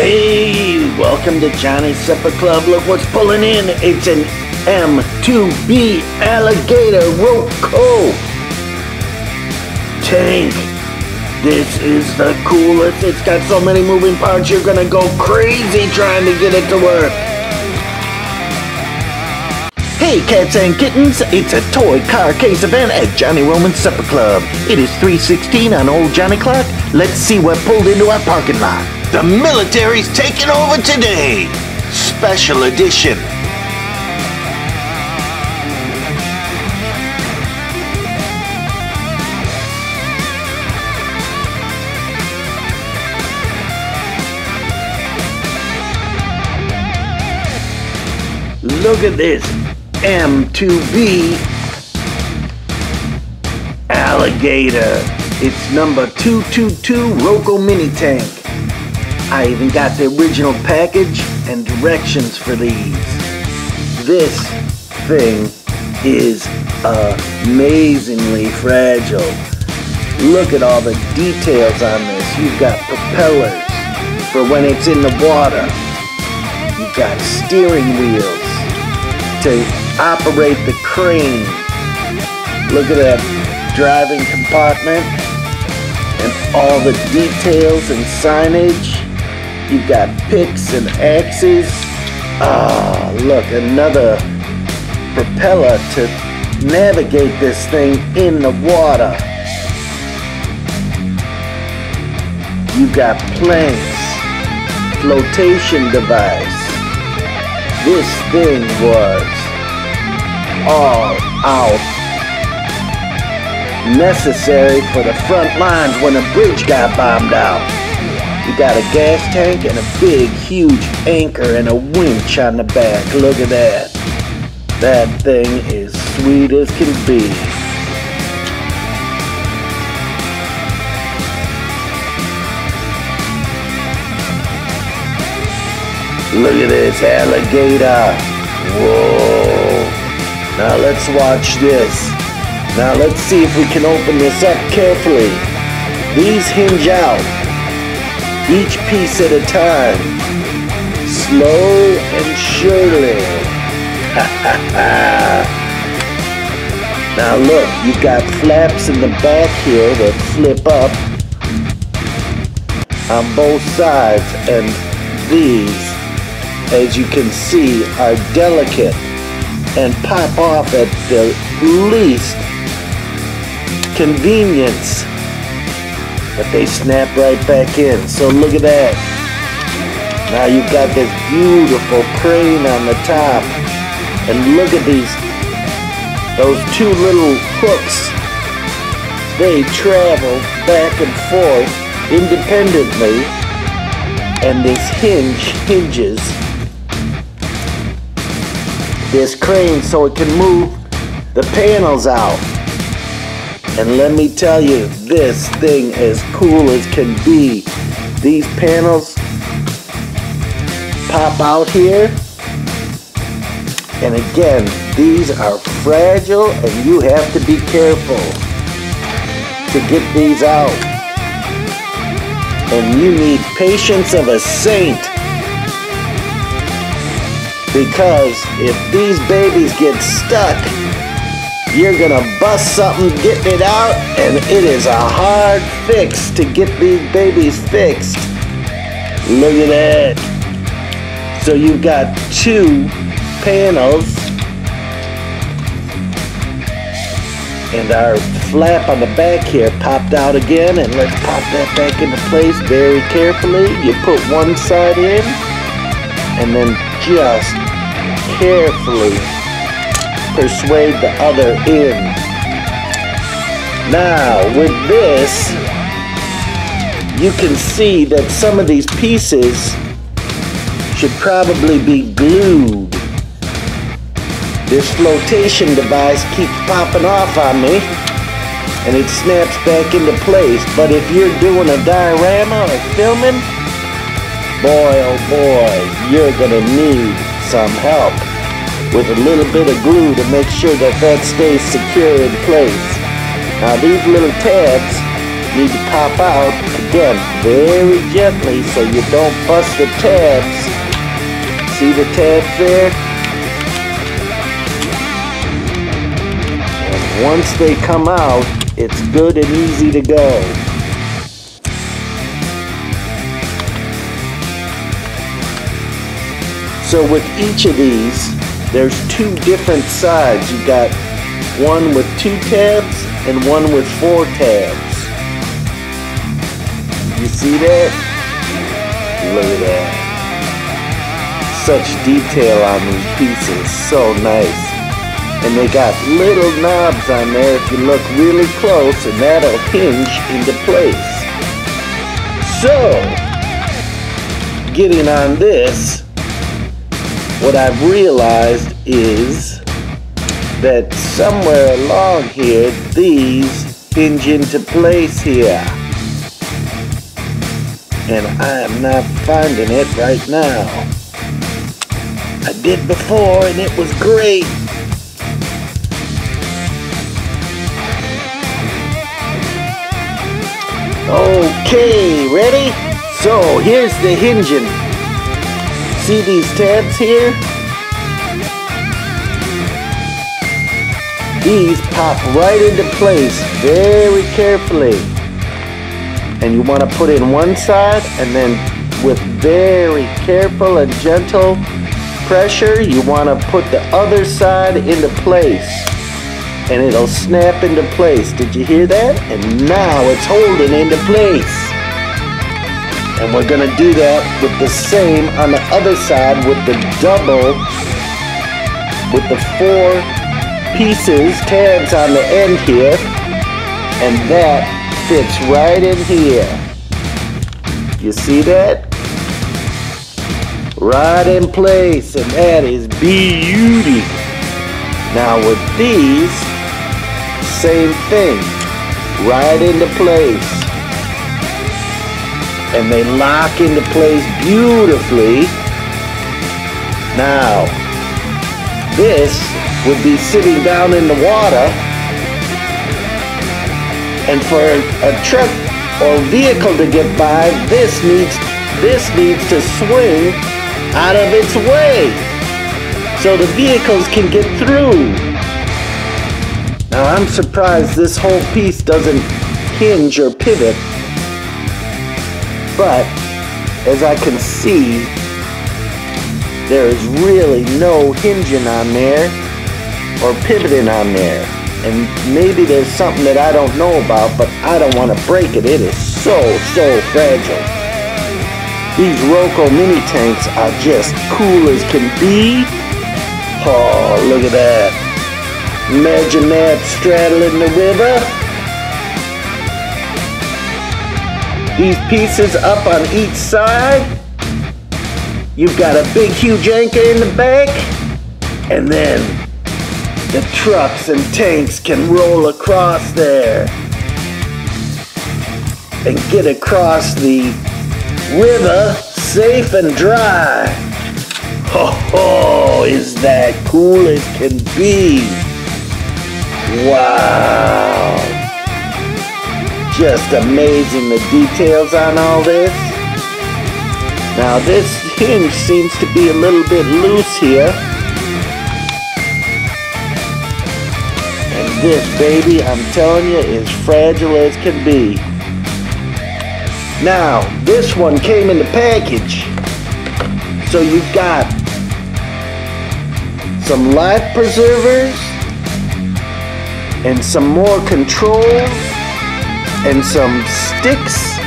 Hey, welcome to Johnny's Supper Club. Look what's pulling in. It's an M2B Alligator Roco tank. This is the coolest. It's got so many moving parts, you're gonna go crazy trying to get it to work. Hey cats and kittens, it's a toy car case event at Johnny Roman's Supper Club. It is 316 on Old Johnny Clock. Let's see what pulled into our parking lot. The military's taking over today. Special edition. Look at this M2B Alligator. It's number 222 Roco Mini Tank. I even got the original package and directions for these. This thing is amazingly fragile. Look at all the details on this. You've got propellers for when it's in the water. You've got steering wheels to operate the crane. Look at that driving compartment and all the details and signage. You've got picks and axes. Ah, look, another propeller to navigate this thing in the water. You've got planks, flotation device. This thing was all out necessary for the front lines when a bridge got bombed out. You got a gas tank and a big, huge anchor and a winch on the back. Look at that. That thing is sweet as can be. Look at this alligator. Whoa. Now let's watch this. Now let's see if we can open this up carefully. These hinge out, each piece at a time. Slow and surely. now look, you've got flaps in the back here that flip up on both sides and these as you can see, are delicate and pop off at the least convenience. But they snap right back in. So look at that. Now you've got this beautiful crane on the top. And look at these, those two little hooks. They travel back and forth independently. And this hinge hinges this crane so it can move the panels out. And let me tell you, this thing as cool as can be. These panels pop out here. And again, these are fragile and you have to be careful to get these out. And you need patience of a saint because if these babies get stuck, you're gonna bust something get it out, and it is a hard fix to get these babies fixed. Look at that. So you've got two panels and our flap on the back here popped out again and let's pop that back into place very carefully. You put one side in and then just carefully persuade the other in. Now, with this, you can see that some of these pieces should probably be glued. This flotation device keeps popping off on me and it snaps back into place. But if you're doing a diorama or filming, boy oh boy, you're gonna need some help with a little bit of glue to make sure that that stays secure in place. Now these little tabs need to pop out, again, very gently so you don't bust the tabs. See the tabs there? And once they come out, it's good and easy to go. So with each of these, there's two different sides. You've got one with two tabs and one with four tabs. You see that? Look at that. Such detail on these pieces. So nice. And they got little knobs on there if you look really close and that'll hinge into place. So, getting on this, what I've realized is that somewhere along here, these hinge into place here. And I am not finding it right now. I did before and it was great. Okay, ready? So here's the hinging. See these tabs here? These pop right into place very carefully. And you want to put in one side and then with very careful and gentle pressure, you want to put the other side into place and it'll snap into place. Did you hear that? And now it's holding into place. And we're gonna do that with the same on the other side with the double, with the four pieces, tabs on the end here. And that fits right in here. You see that? Right in place, and that is beauty. Now with these, same thing, right into place. And they lock into place beautifully. Now, this would be sitting down in the water. And for a truck or vehicle to get by, this needs this needs to swing out of its way so the vehicles can get through. Now I'm surprised this whole piece doesn't hinge or pivot, but as I can see, there is really no hinging on there or pivoting on there. And maybe there's something that I don't know about, but I don't want to break it. It is so, so fragile. These Roco mini tanks are just cool as can be. Oh, look at that. Imagine that straddling the river. These pieces up on each side. You've got a big huge anchor in the back. And then the trucks and tanks can roll across there and get across the river safe and dry. Ho, is that cool as can be? Wow! Just amazing the details on all this. Now this hinge seems to be a little bit loose here. And this baby, I'm telling you, is fragile as can be. Now, this one came in the package. So you've got some life preservers, and some more controls and some sticks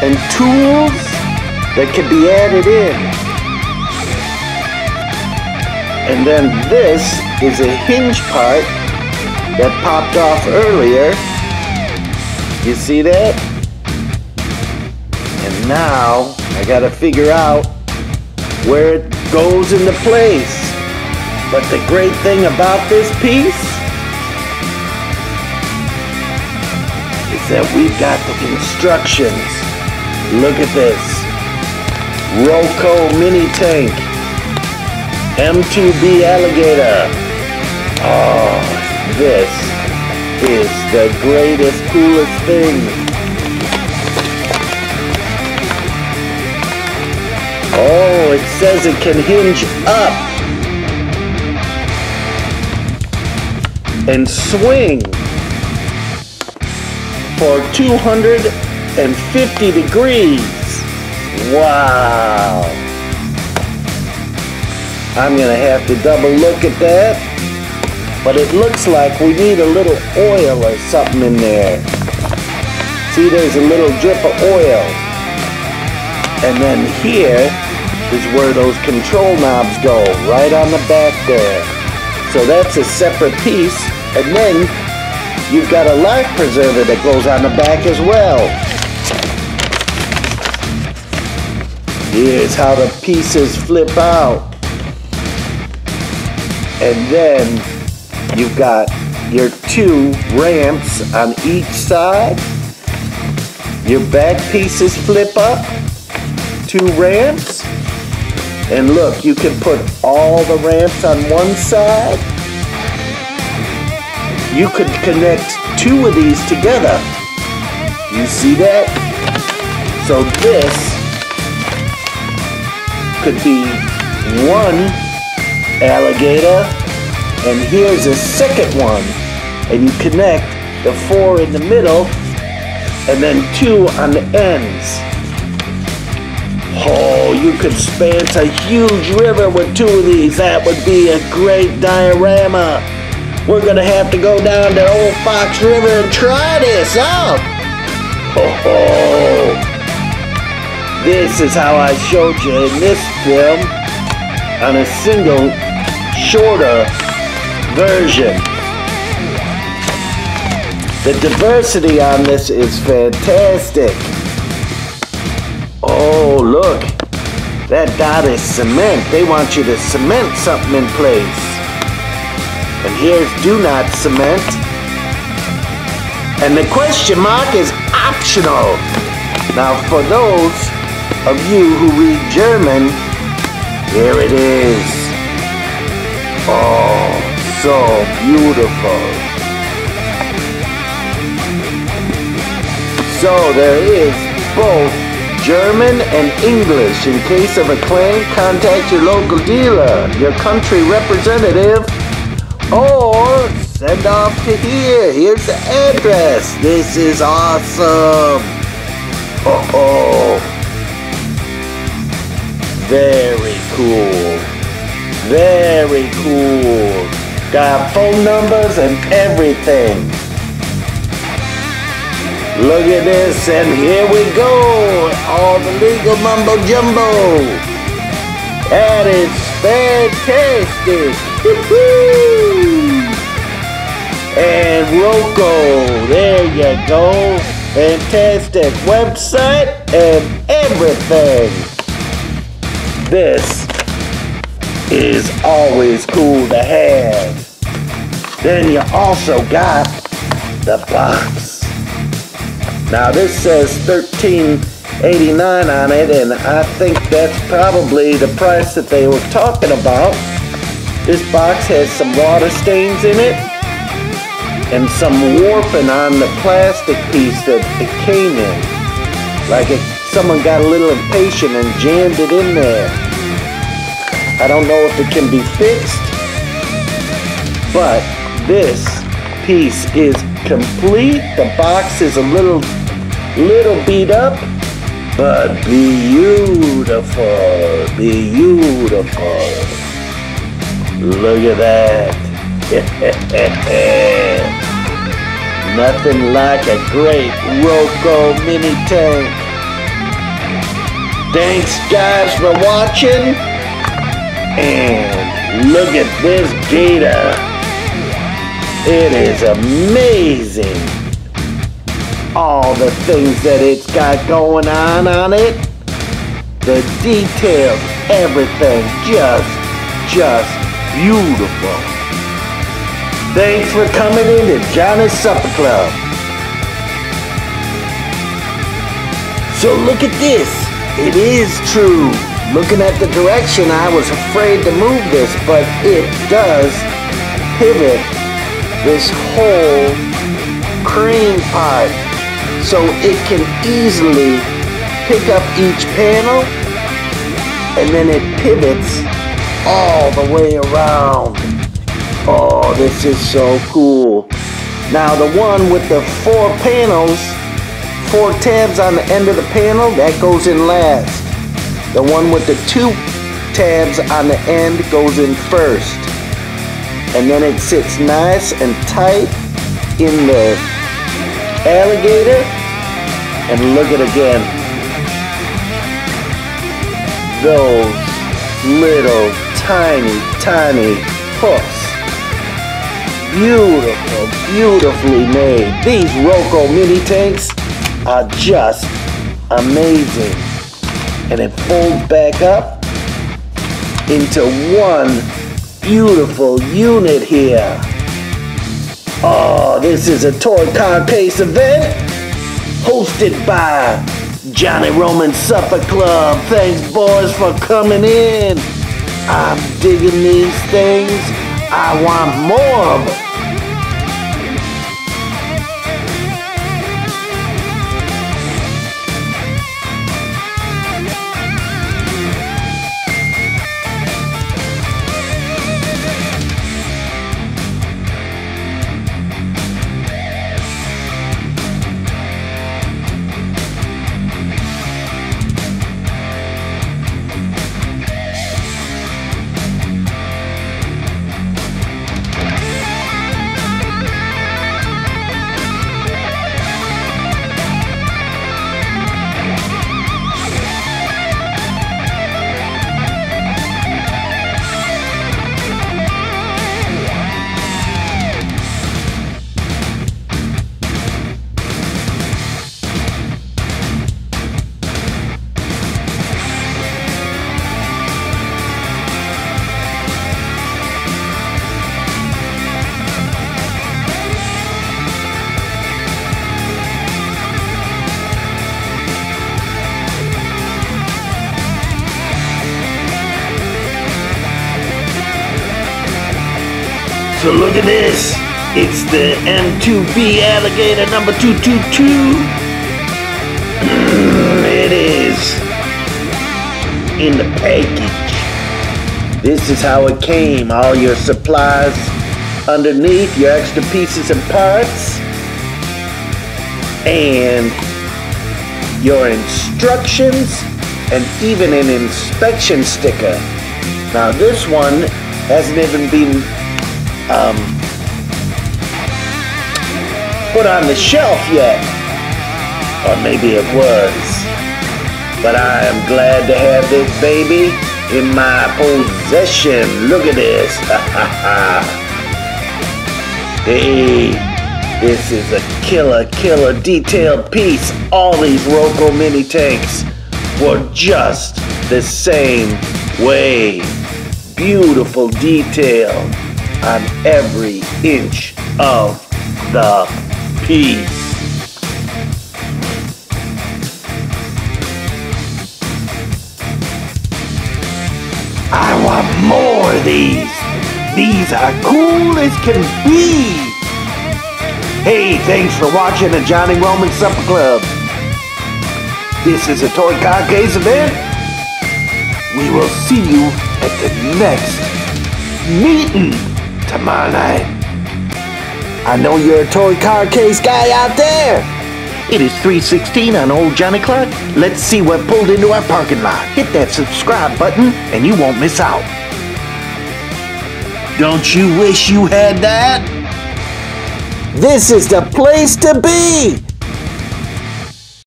and tools that can be added in. And then this is a hinge part that popped off earlier. You see that? And now I gotta figure out where it goes into place. But the great thing about this piece that we've got the instructions. Look at this. Roco mini tank. M2B alligator. Oh, this is the greatest, coolest thing. Oh, it says it can hinge up and swing for 250 degrees. Wow. I'm gonna have to double look at that. But it looks like we need a little oil or something in there. See, there's a little drip of oil. And then here is where those control knobs go, right on the back there. So that's a separate piece. And then you've got a life preserver that goes on the back as well. Here's how the pieces flip out. And then you've got your two ramps on each side. Your back pieces flip up, two ramps. And look, you can put all the ramps on one side. You could connect two of these together. You see that? So this could be one alligator and here's a second one and you connect the four in the middle and then two on the ends oh you could span a huge river with two of these that would be a great diorama we're gonna have to go down to old fox river and try this out this is how I showed you in this film on a single shorter version. The diversity on this is fantastic. Oh, look. That dot is cement. They want you to cement something in place. And here's do not cement. And the question mark is optional. Now, for those of you who read German, here it is. Oh so beautiful. So there is both German and English. In case of a claim, contact your local dealer, your country representative, or send off to here. Here's the address. This is awesome. Oh, oh. Very cool. Very cool. Got phone numbers and everything. Look at this, and here we go. All the legal mumbo jumbo. That is fantastic. And Roco, there you go. Fantastic website and everything. This is always cool to have. Then you also got the box. Now this says 13.89 on it and I think that's probably the price that they were talking about. This box has some water stains in it and some warping on the plastic piece that it came in. Like someone got a little impatient and jammed it in there. I don't know if it can be fixed, but this piece is complete. The box is a little, little beat up, but beautiful, beautiful. Look at that. Nothing like a great Roco mini tank. Thanks guys for watching. And look at this gator. It is amazing. All the things that it's got going on on it. The details, everything, just, just beautiful. Thanks for coming in to Johnny's Supper Club. So look at this. It is true. Looking at the direction, I was afraid to move this, but it does pivot this whole crane part so it can easily pick up each panel and then it pivots all the way around. Oh, this is so cool. Now the one with the four panels, four tabs on the end of the panel, that goes in last. The one with the two tabs on the end goes in first. And then it sits nice and tight in the alligator. And look at again. Those little tiny, tiny hooks. Beautiful, beautifully made. These Roco mini tanks are just amazing. And it folds back up into one beautiful unit here. Oh, this is a toy car case event hosted by Johnny Roman Supper Club. Thanks, boys, for coming in. I'm digging these things. I want more of them. This. It's the M2B alligator number 222. it is in the package. This is how it came. All your supplies underneath, your extra pieces and parts, and your instructions, and even an inspection sticker. Now this one hasn't even been um, put on the shelf yet. Or maybe it was. But I am glad to have this baby in my possession. Look at this. hey, this is a killer, killer detailed piece. All these Roco mini tanks were just the same way. Beautiful detail on every inch of the piece. I want more of these. These are cool as can be. Hey, thanks for watching the Johnny Roman Supper Club. This is a Toy Car Case event. We will see you at the next meeting tomorrow night. I know you're a toy car case guy out there. It is 316 on Old Johnny Clark. Let's see what pulled into our parking lot. Hit that subscribe button and you won't miss out. Don't you wish you had that? This is the place to be!